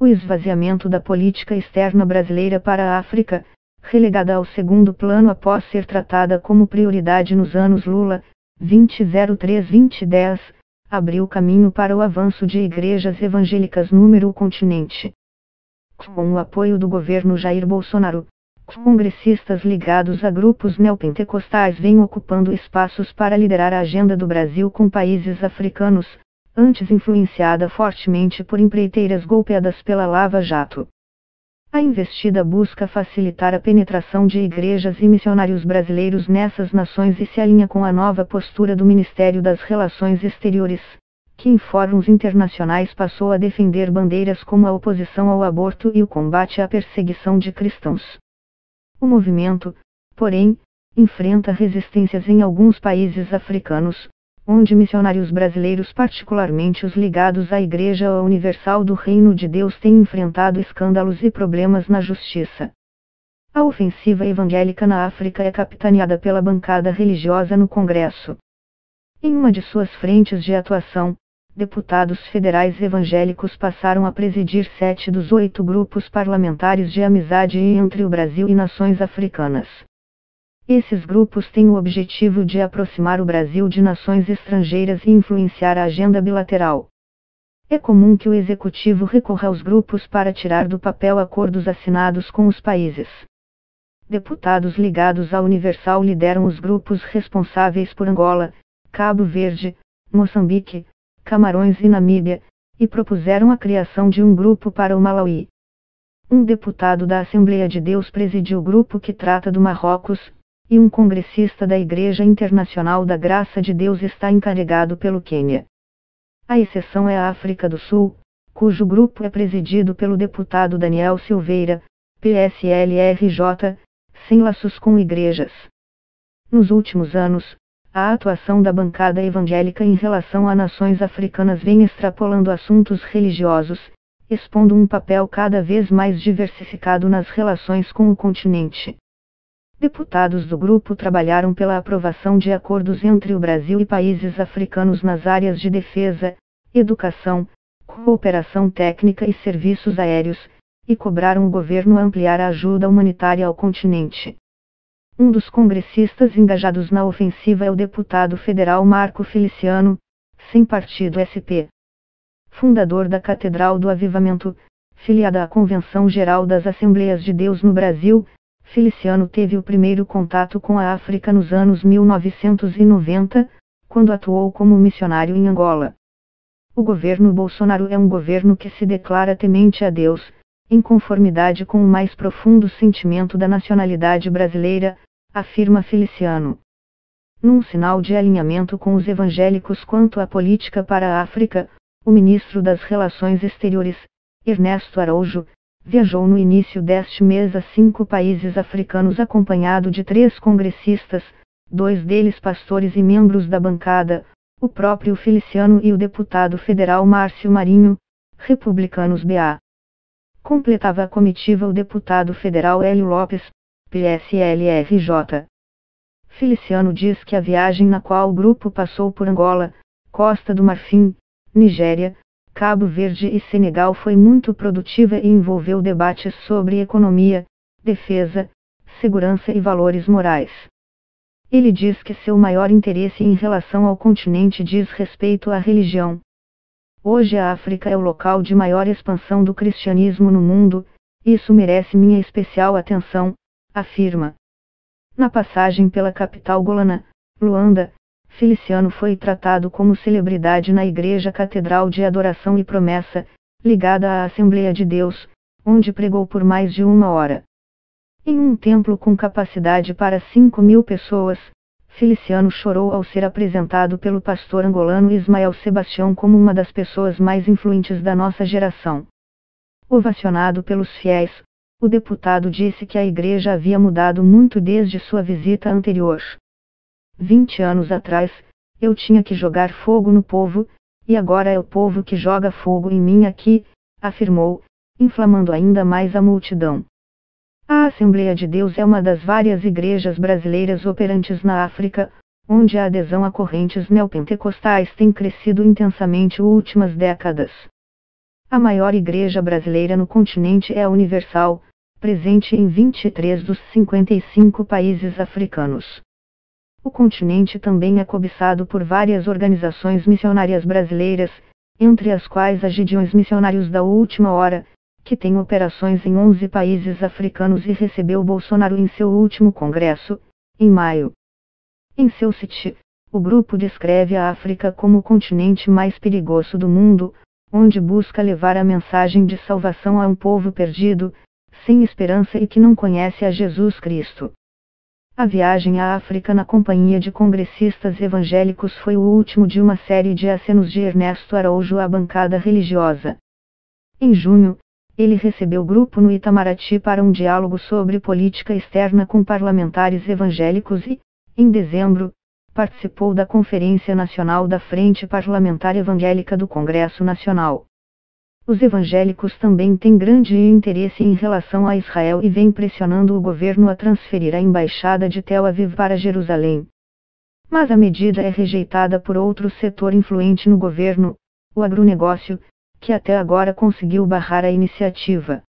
O esvaziamento da política externa brasileira para a África, relegada ao segundo plano após ser tratada como prioridade nos anos Lula, 2003-2010, abriu caminho para o avanço de igrejas evangélicas número o continente. Com o apoio do governo Jair Bolsonaro, congressistas ligados a grupos neopentecostais vêm ocupando espaços para liderar a agenda do Brasil com países africanos, antes influenciada fortemente por empreiteiras golpeadas pela Lava Jato. A investida busca facilitar a penetração de igrejas e missionários brasileiros nessas nações e se alinha com a nova postura do Ministério das Relações Exteriores, que em fóruns internacionais passou a defender bandeiras como a oposição ao aborto e o combate à perseguição de cristãos. O movimento, porém, enfrenta resistências em alguns países africanos, onde missionários brasileiros, particularmente os ligados à Igreja Universal do Reino de Deus, têm enfrentado escândalos e problemas na justiça. A ofensiva evangélica na África é capitaneada pela bancada religiosa no Congresso. Em uma de suas frentes de atuação, deputados federais evangélicos passaram a presidir sete dos oito grupos parlamentares de amizade entre o Brasil e nações africanas. Esses grupos têm o objetivo de aproximar o Brasil de nações estrangeiras e influenciar a agenda bilateral. É comum que o executivo recorra aos grupos para tirar do papel acordos assinados com os países. Deputados ligados à Universal lideram os grupos responsáveis por Angola, Cabo Verde, Moçambique, Camarões e Namíbia, e propuseram a criação de um grupo para o Malawi. Um deputado da Assembleia de Deus presidiu o grupo que trata do Marrocos, e um congressista da Igreja Internacional da Graça de Deus está encarregado pelo Quênia. A exceção é a África do Sul, cujo grupo é presidido pelo deputado Daniel Silveira, PSLRJ, sem laços com igrejas. Nos últimos anos, a atuação da bancada evangélica em relação a nações africanas vem extrapolando assuntos religiosos, expondo um papel cada vez mais diversificado nas relações com o continente. Deputados do grupo trabalharam pela aprovação de acordos entre o Brasil e países africanos nas áreas de defesa, educação, cooperação técnica e serviços aéreos, e cobraram o governo ampliar a ajuda humanitária ao continente. Um dos congressistas engajados na ofensiva é o deputado federal Marco Feliciano, sem partido SP. Fundador da Catedral do Avivamento, filiada à Convenção Geral das Assembleias de Deus no Brasil, Feliciano teve o primeiro contato com a África nos anos 1990, quando atuou como missionário em Angola. O governo Bolsonaro é um governo que se declara temente a Deus, em conformidade com o mais profundo sentimento da nacionalidade brasileira, afirma Feliciano. Num sinal de alinhamento com os evangélicos quanto à política para a África, o ministro das Relações Exteriores, Ernesto Araújo, viajou no início deste mês a cinco países africanos acompanhado de três congressistas, dois deles pastores e membros da bancada, o próprio Feliciano e o deputado federal Márcio Marinho, republicanos BA. Completava a comitiva o deputado federal Hélio Lopes, PSLRJ. Feliciano diz que a viagem na qual o grupo passou por Angola, Costa do Marfim, Nigéria, Cabo Verde e Senegal foi muito produtiva e envolveu debates sobre economia, defesa, segurança e valores morais. Ele diz que seu maior interesse em relação ao continente diz respeito à religião. Hoje a África é o local de maior expansão do cristianismo no mundo, isso merece minha especial atenção, afirma. Na passagem pela capital golana, Luanda, Feliciano foi tratado como celebridade na Igreja Catedral de Adoração e Promessa, ligada à Assembleia de Deus, onde pregou por mais de uma hora. Em um templo com capacidade para 5 mil pessoas, Feliciano chorou ao ser apresentado pelo pastor angolano Ismael Sebastião como uma das pessoas mais influentes da nossa geração. Ovacionado pelos fiéis, o deputado disse que a igreja havia mudado muito desde sua visita anterior. Vinte anos atrás, eu tinha que jogar fogo no povo, e agora é o povo que joga fogo em mim aqui, afirmou, inflamando ainda mais a multidão. A Assembleia de Deus é uma das várias igrejas brasileiras operantes na África, onde a adesão a correntes neopentecostais tem crescido intensamente últimas décadas. A maior igreja brasileira no continente é a Universal, presente em 23 dos 55 países africanos. O continente também é cobiçado por várias organizações missionárias brasileiras, entre as quais a Gideões Missionários da Última Hora, que tem operações em 11 países africanos e recebeu Bolsonaro em seu último congresso, em maio. Em seu site, o grupo descreve a África como o continente mais perigoso do mundo, onde busca levar a mensagem de salvação a um povo perdido, sem esperança e que não conhece a Jesus Cristo. A viagem à África na companhia de congressistas evangélicos foi o último de uma série de acenos de Ernesto Araújo à bancada religiosa. Em junho, ele recebeu grupo no Itamaraty para um diálogo sobre política externa com parlamentares evangélicos e, em dezembro, participou da Conferência Nacional da Frente Parlamentar Evangélica do Congresso Nacional. Os evangélicos também têm grande interesse em relação a Israel e vêm pressionando o governo a transferir a embaixada de Tel Aviv para Jerusalém. Mas a medida é rejeitada por outro setor influente no governo, o agronegócio, que até agora conseguiu barrar a iniciativa.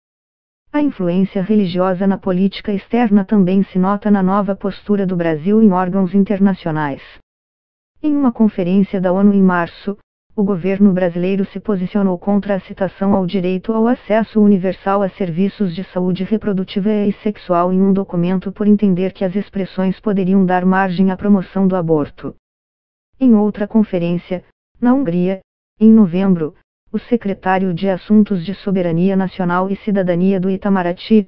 A influência religiosa na política externa também se nota na nova postura do Brasil em órgãos internacionais. Em uma conferência da ONU em março, o governo brasileiro se posicionou contra a citação ao direito ao acesso universal a serviços de saúde reprodutiva e sexual em um documento por entender que as expressões poderiam dar margem à promoção do aborto. Em outra conferência, na Hungria, em novembro, o secretário de Assuntos de Soberania Nacional e Cidadania do Itamaraty,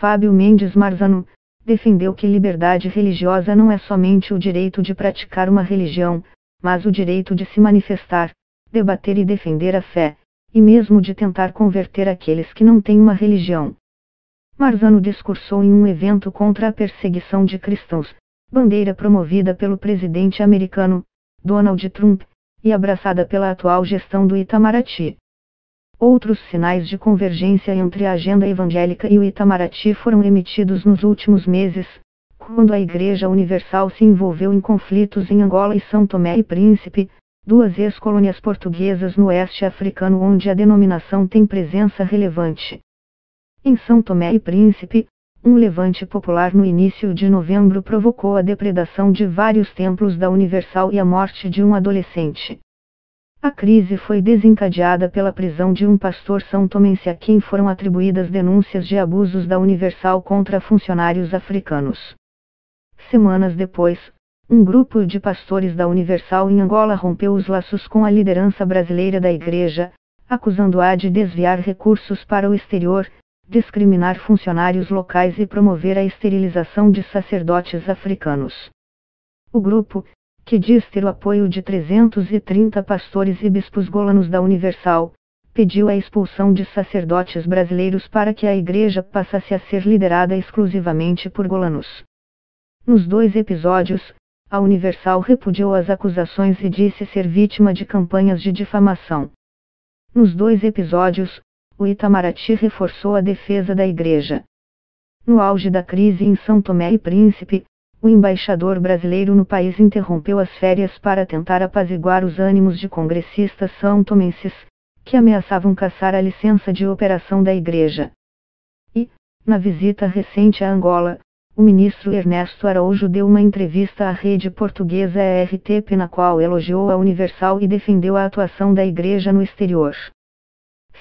Fábio Mendes Marzano, defendeu que liberdade religiosa não é somente o direito de praticar uma religião, mas o direito de se manifestar, debater e defender a fé, e mesmo de tentar converter aqueles que não têm uma religião. Marzano discursou em um evento contra a perseguição de cristãos, bandeira promovida pelo presidente americano, Donald Trump, e abraçada pela atual gestão do Itamaraty. Outros sinais de convergência entre a agenda evangélica e o Itamaraty foram emitidos nos últimos meses, quando a Igreja Universal se envolveu em conflitos em Angola e São Tomé e Príncipe, duas ex-colônias portuguesas no oeste africano onde a denominação tem presença relevante. Em São Tomé e Príncipe, um levante popular no início de novembro provocou a depredação de vários templos da Universal e a morte de um adolescente. A crise foi desencadeada pela prisão de um pastor são tomense a quem foram atribuídas denúncias de abusos da Universal contra funcionários africanos. Semanas depois, um grupo de pastores da Universal em Angola rompeu os laços com a liderança brasileira da igreja, acusando-a de desviar recursos para o exterior, discriminar funcionários locais e promover a esterilização de sacerdotes africanos. O grupo, que diz ter o apoio de 330 pastores e bispos golanos da Universal, pediu a expulsão de sacerdotes brasileiros para que a igreja passasse a ser liderada exclusivamente por golanos. Nos dois episódios, a Universal repudiou as acusações e disse ser vítima de campanhas de difamação. Nos dois episódios, o Itamaraty reforçou a defesa da Igreja. No auge da crise em São Tomé e Príncipe, o embaixador brasileiro no país interrompeu as férias para tentar apaziguar os ânimos de congressistas são tomenses, que ameaçavam caçar a licença de operação da Igreja. E, na visita recente a Angola, o ministro Ernesto Araújo deu uma entrevista à rede portuguesa RTP na qual elogiou a Universal e defendeu a atuação da igreja no exterior.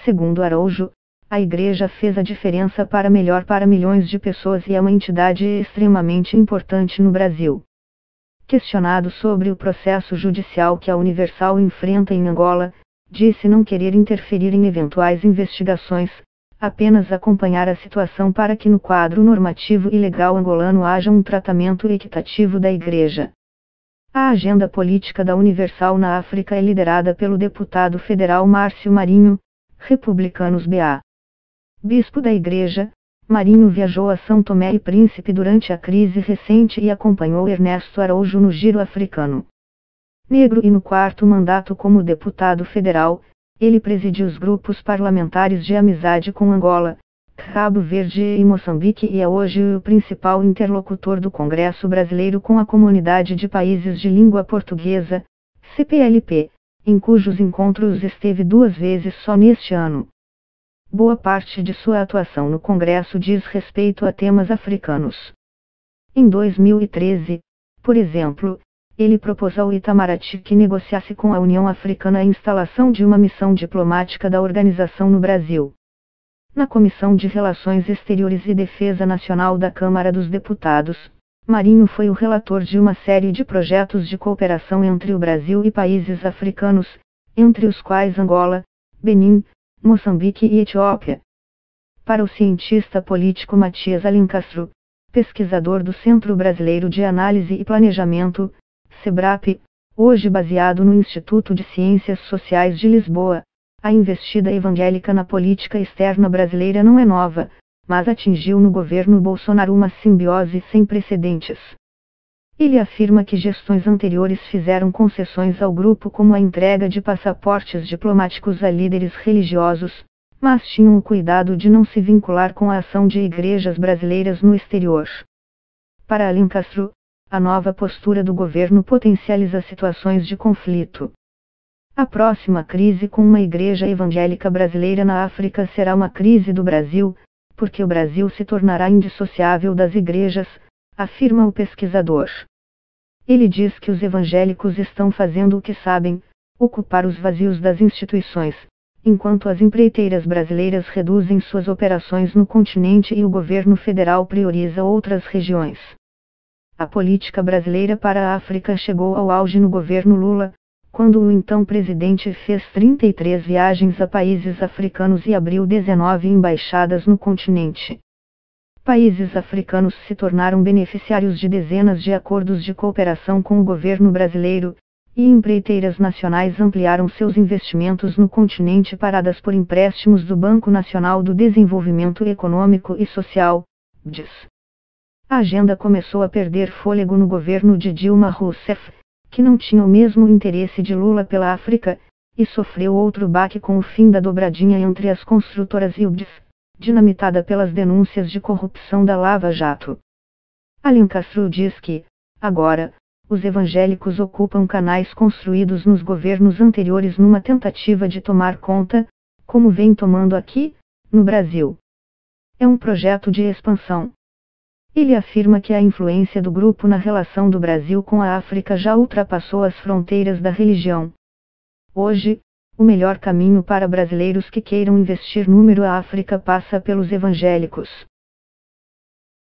Segundo Araújo, a igreja fez a diferença para melhor para milhões de pessoas e é uma entidade extremamente importante no Brasil. Questionado sobre o processo judicial que a Universal enfrenta em Angola, disse não querer interferir em eventuais investigações, apenas acompanhar a situação para que no quadro normativo e legal angolano haja um tratamento equitativo da Igreja. A agenda política da Universal na África é liderada pelo deputado federal Márcio Marinho, Republicanos BA. Bispo da Igreja, Marinho viajou a São Tomé e Príncipe durante a crise recente e acompanhou Ernesto Araújo no giro africano. Negro e no quarto mandato como deputado federal, ele presidiu os grupos parlamentares de amizade com Angola, Cabo Verde e Moçambique e é hoje o principal interlocutor do Congresso Brasileiro com a Comunidade de Países de Língua Portuguesa, CPLP, em cujos encontros esteve duas vezes só neste ano. Boa parte de sua atuação no Congresso diz respeito a temas africanos. Em 2013, por exemplo, ele propôs ao Itamaraty que negociasse com a União Africana a instalação de uma missão diplomática da organização no Brasil. Na Comissão de Relações Exteriores e Defesa Nacional da Câmara dos Deputados, Marinho foi o relator de uma série de projetos de cooperação entre o Brasil e países africanos, entre os quais Angola, Benin, Moçambique e Etiópia. Para o cientista político Matias Alencastro, pesquisador do Centro Brasileiro de Análise e Planejamento, SEBRAP, hoje baseado no Instituto de Ciências Sociais de Lisboa, a investida evangélica na política externa brasileira não é nova, mas atingiu no governo Bolsonaro uma simbiose sem precedentes. Ele afirma que gestões anteriores fizeram concessões ao grupo como a entrega de passaportes diplomáticos a líderes religiosos, mas tinham o cuidado de não se vincular com a ação de igrejas brasileiras no exterior. Para Alencastro, a nova postura do governo potencializa situações de conflito. A próxima crise com uma igreja evangélica brasileira na África será uma crise do Brasil, porque o Brasil se tornará indissociável das igrejas, afirma o pesquisador. Ele diz que os evangélicos estão fazendo o que sabem, ocupar os vazios das instituições, enquanto as empreiteiras brasileiras reduzem suas operações no continente e o governo federal prioriza outras regiões. A política brasileira para a África chegou ao auge no governo Lula, quando o então presidente fez 33 viagens a países africanos e abriu 19 embaixadas no continente. Países africanos se tornaram beneficiários de dezenas de acordos de cooperação com o governo brasileiro, e empreiteiras nacionais ampliaram seus investimentos no continente paradas por empréstimos do Banco Nacional do Desenvolvimento Econômico e Social, BDS. A agenda começou a perder fôlego no governo de Dilma Rousseff, que não tinha o mesmo interesse de Lula pela África, e sofreu outro baque com o fim da dobradinha entre as construtoras e o BDS, dinamitada pelas denúncias de corrupção da Lava Jato. Alencastro diz que, agora, os evangélicos ocupam canais construídos nos governos anteriores numa tentativa de tomar conta, como vem tomando aqui, no Brasil. É um projeto de expansão. Ele afirma que a influência do grupo na relação do Brasil com a África já ultrapassou as fronteiras da religião. Hoje, o melhor caminho para brasileiros que queiram investir número a África passa pelos evangélicos.